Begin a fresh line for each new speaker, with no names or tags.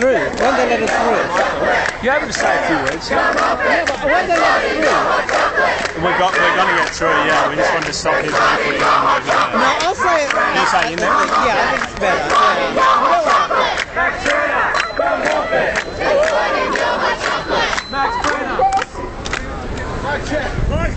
through. Run the letter through. You haven't a few words. Yeah, but run the letter through.
We're, got, we're going to get through, yeah. We just wanted to stop his name. No,
I'll say it. You say it in there? Yeah, I think it's better. Max Brenner! Max Brenner! Max Jack! Max